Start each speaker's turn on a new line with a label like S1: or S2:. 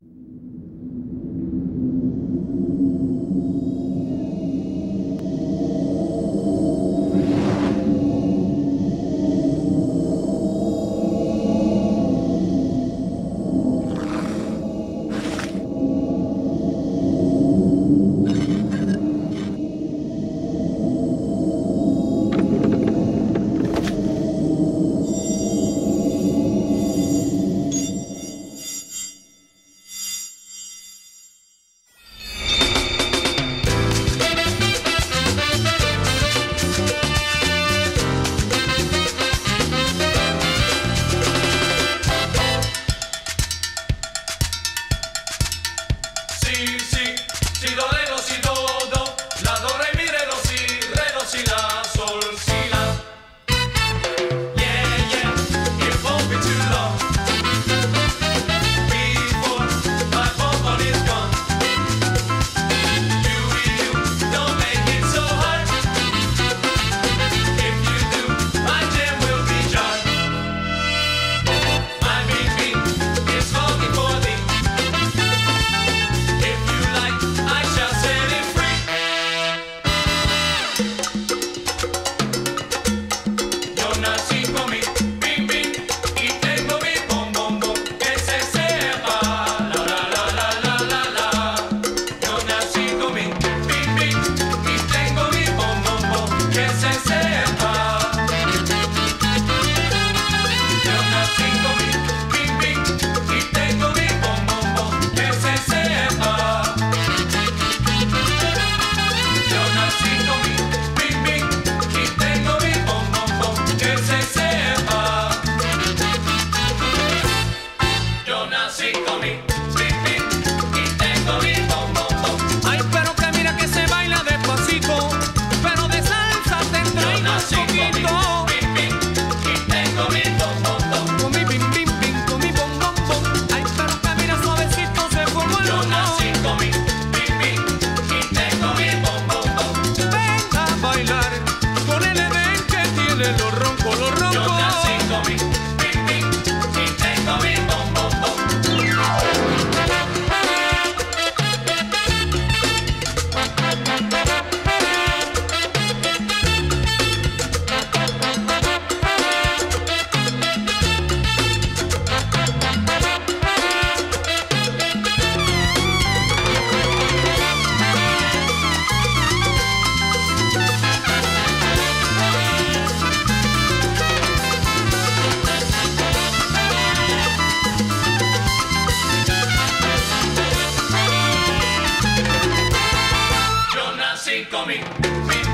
S1: you She don't color rojo.
S2: ain't
S1: coming.